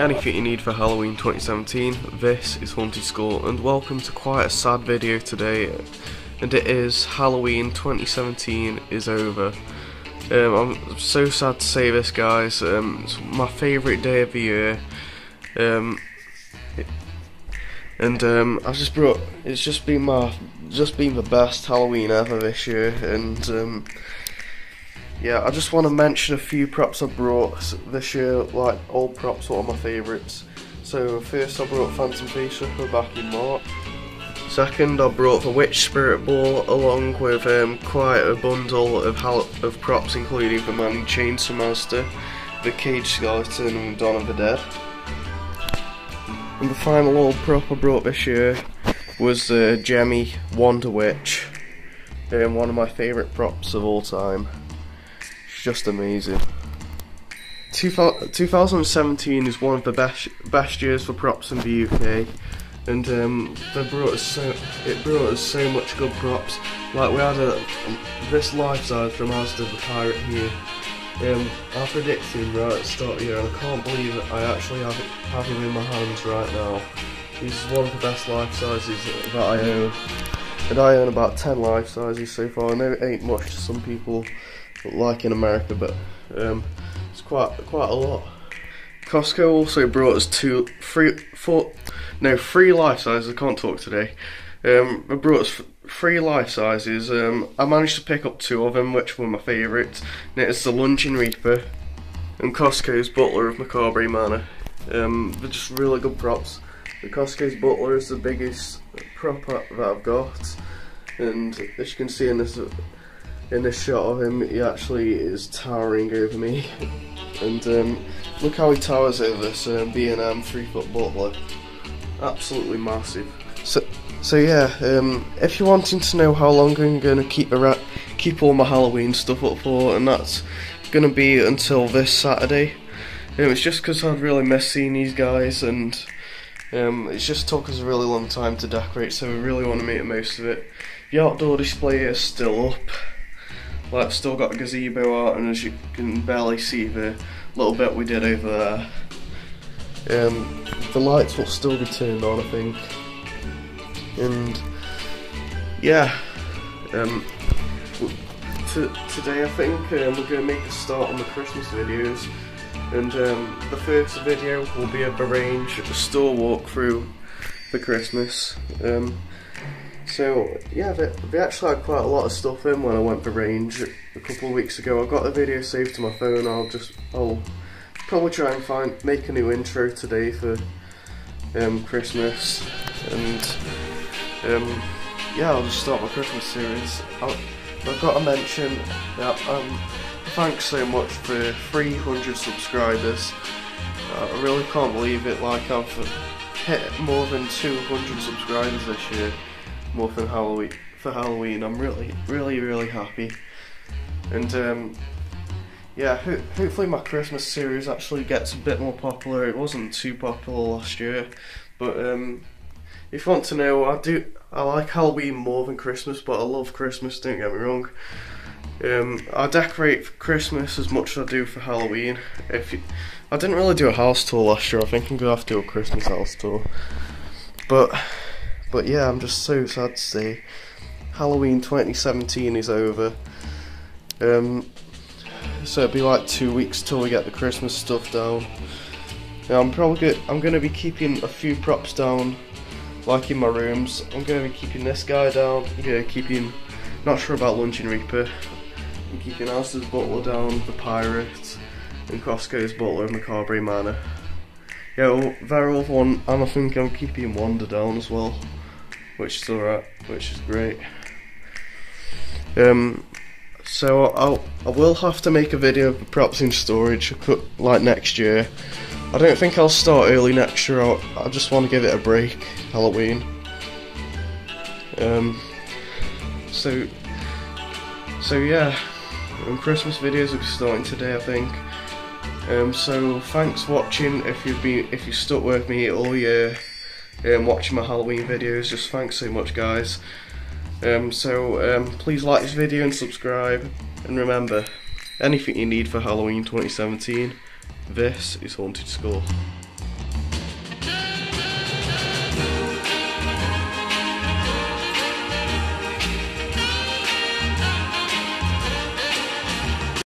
anything you need for Halloween 2017, this is Haunted Skull, and welcome to quite a sad video today. And it is Halloween 2017 is over. Um, I'm so sad to say this, guys. Um, it's my favourite day of the year. Um, and um, I've just brought. It's just been my, just been the best Halloween ever this year, and um, yeah, I just want to mention a few props I brought this year, like old props, what are my favourites. So first I brought Phantom Facehugger back in March. Second I brought the Witch Spirit Ball along with um, quite a bundle of, of props including the Man Chainsaw Master, the Cage Skeleton and Dawn of the Dead. And the final old prop I brought this year was the uh, Gemmy Wonder Witch, um, one of my favourite props of all time just amazing. 2017 is one of the best best years for props in the UK, and um, they brought us so it brought us so much good props. Like we had a this life size from Asda the Pirate here. Um, I predicted right at the start of the year, and I can't believe it. I actually have it, have him in my hands right now. He's one of the best life sizes that I own, and I own about 10 life sizes so far. I know it ain't much to some people like in America, but um, it's quite quite a lot. Costco also brought us two, three, four, no, three life sizes. I can't talk today. Um, they brought us three life sizes. Um, I managed to pick up two of them, which were my favourites. And it's the Lunging Reaper and Costco's Butler of Macabre Manor. Um, they're just really good props. The Costco's Butler is the biggest prop that I've got, and as you can see in this in this shot of him, he actually is towering over me. and um, look how he towers over this um, B&M three foot butler. Absolutely massive. So, so yeah, um, if you're wanting to know how long I'm going to keep keep all my Halloween stuff up for, and that's going to be until this Saturday. it was just because I'd really missed seeing these guys, and um, it's just took us a really long time to decorate, so we really want to make the most of it. The outdoor display is still up. Like, still got a gazebo out, and as you can barely see the little bit we did over there. Um, the lights will still be turned on, I think. And yeah, um, today I think um, we're going to make a start on the Christmas videos. And um, the first video will be a Range store walkthrough for Christmas. Um, so yeah, they, they, actually had quite a lot of stuff in when I went for range a couple of weeks ago. I've got the video saved to my phone. I'll just I'll probably try and find make a new intro today for um, Christmas, and um, yeah, I'll just start my Christmas series. i have got to mention that um, thanks so much for 300 subscribers. Uh, I really can't believe it. Like I've hit more than 200 subscribers this year more for Halloween. For Halloween, I'm really, really, really happy. And um, yeah, ho hopefully my Christmas series actually gets a bit more popular. It wasn't too popular last year, but um, if you want to know, I do. I like Halloween more than Christmas, but I love Christmas. Don't get me wrong. Um, I decorate for Christmas as much as I do for Halloween. If you, I didn't really do a house tour last year, I think I'm gonna have to do a Christmas house tour. But but yeah, I'm just so sad to say Halloween 2017 is over. Um, so it'll be like two weeks till we get the Christmas stuff down. Now I'm probably I'm going to be keeping a few props down, like in my rooms. I'm to be keeping this guy down. I'm going to keeping, not sure about Lunging Reaper. Keeping Asda's Butler down, the Pirate, and Costco's Butler and Macabre Manor. Yeah, all one, and I think I'm keeping Wanda down as well which is alright, which is great. Um, so I'll I will have to make a video props in storage like next year. I don't think I'll start early next year. I'll, I just want to give it a break, Halloween. Um, so so yeah, um, Christmas videos will be starting today, I think. Um, so thanks for watching. If you've been if you stuck with me all year um, watching my Halloween videos. Just thanks so much, guys. Um, so um, please like this video and subscribe. And remember, anything you need for Halloween 2017, this is Haunted Skull.